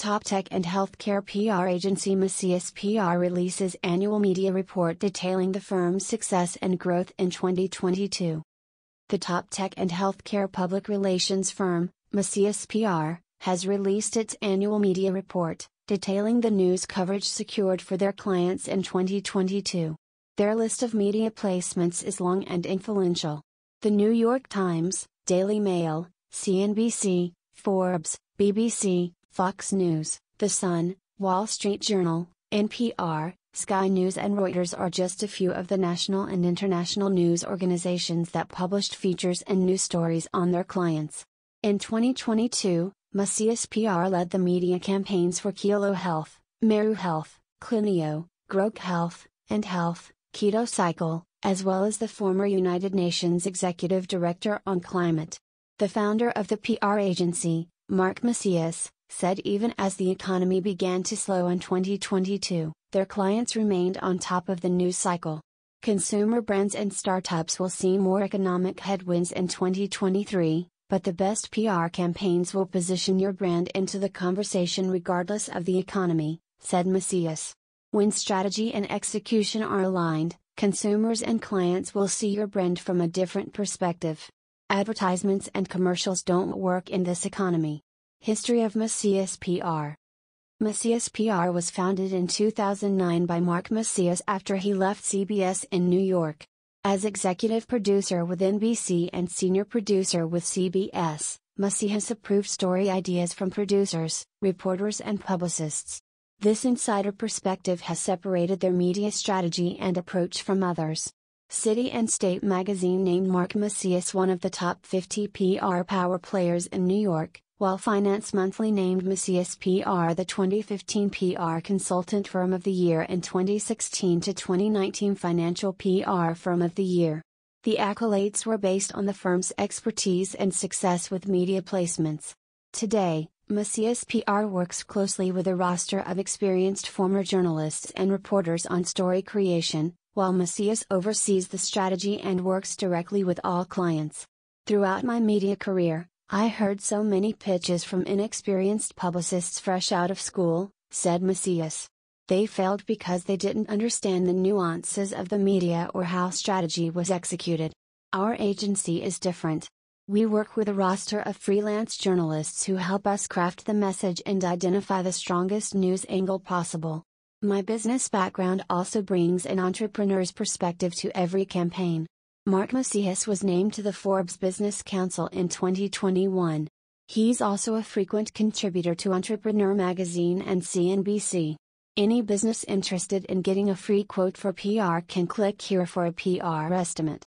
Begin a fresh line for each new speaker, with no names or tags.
Top tech and healthcare PR agency Macias PR releases annual media report detailing the firm's success and growth in 2022. The top tech and healthcare public relations firm, Macias PR, has released its annual media report, detailing the news coverage secured for their clients in 2022. Their list of media placements is long and influential. The New York Times, Daily Mail, CNBC, Forbes, BBC, Fox News, The Sun, Wall Street Journal, NPR, Sky News, and Reuters are just a few of the national and international news organizations that published features and news stories on their clients. In 2022, Macias PR led the media campaigns for Kilo Health, Meru Health, Klinio, Grok Health, and Health, Keto Cycle, as well as the former United Nations Executive Director on Climate. The founder of the PR agency, Mark Macias, said even as the economy began to slow in 2022, their clients remained on top of the news cycle. Consumer brands and startups will see more economic headwinds in 2023, but the best PR campaigns will position your brand into the conversation regardless of the economy, said Macias. When strategy and execution are aligned, consumers and clients will see your brand from a different perspective. Advertisements and commercials don't work in this economy. History of Macias PR Macias PR was founded in 2009 by Mark Macias after he left CBS in New York. As executive producer with NBC and senior producer with CBS, Macias approved story ideas from producers, reporters, and publicists. This insider perspective has separated their media strategy and approach from others. City and State magazine named Mark Macias one of the top 50 PR power players in New York, while Finance Monthly named Macias PR the 2015 PR Consultant Firm of the Year and 2016 to 2019 Financial PR Firm of the Year. The accolades were based on the firm's expertise and success with media placements. Today, Macias PR works closely with a roster of experienced former journalists and reporters on story creation, while Macias oversees the strategy and works directly with all clients. Throughout my media career, I heard so many pitches from inexperienced publicists fresh out of school, said Macias. They failed because they didn't understand the nuances of the media or how strategy was executed. Our agency is different. We work with a roster of freelance journalists who help us craft the message and identify the strongest news angle possible. My business background also brings an entrepreneur's perspective to every campaign. Mark Macias was named to the Forbes Business Council in 2021. He's also a frequent contributor to Entrepreneur Magazine and CNBC. Any business interested in getting a free quote for PR can click here for a PR estimate.